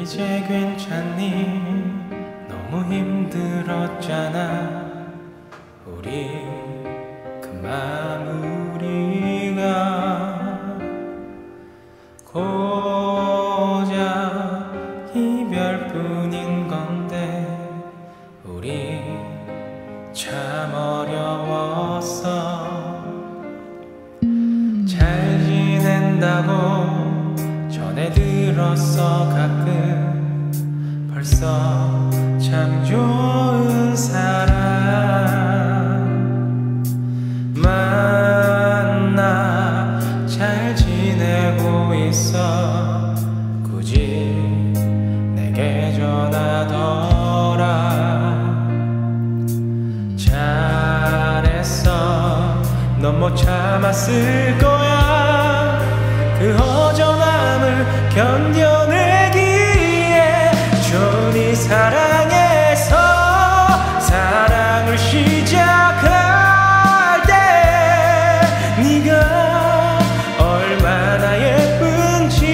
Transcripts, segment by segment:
이제 괜찮니? 너무 힘들었잖아. 우리 그마 들었어 가끔. 벌써 참 좋은 사람. 만나 잘 지내고 있어. 굳이 내게 전하더라. 잘했어. 넌 못 참았을 거 견뎌내기에 좋니 사랑해서 사랑을 시작할 때 네가 얼마나 예쁜지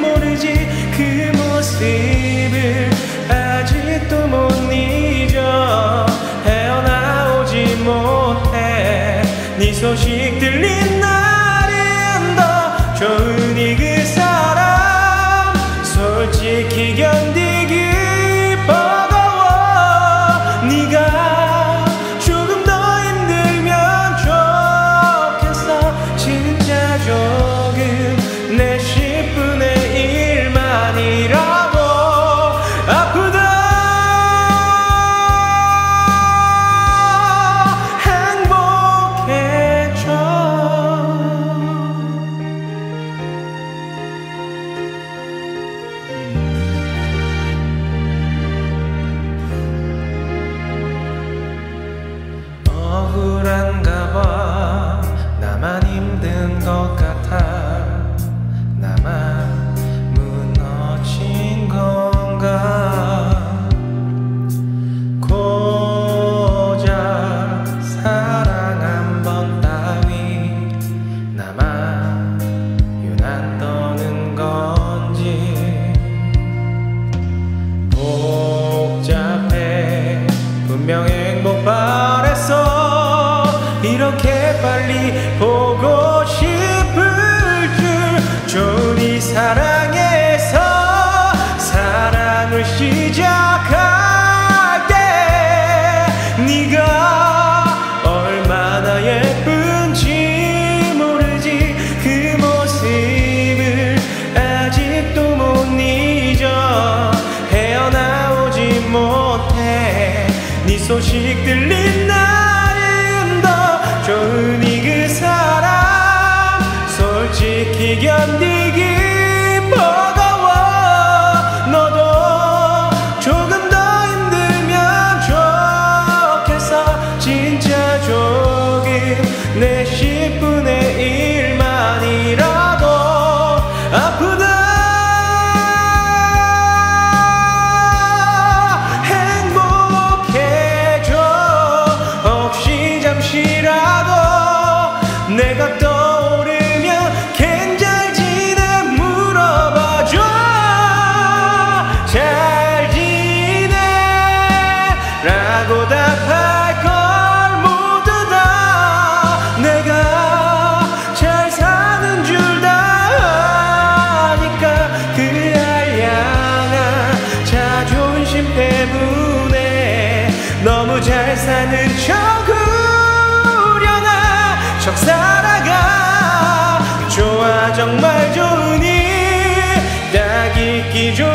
모르지 그 모습을 아직도 못 잊어 헤어나오지 못해 네 소식 힘든 것 같아 소식 들린 날은 더 좋으니 그 사람 솔직히 견디기 버거워. 너도 조금 더 힘들면 좋겠어. 진짜 조금 내10 너무 잘 사는 척 우려나 척 살아가 좋아 정말 좋으니 딱 있기 좋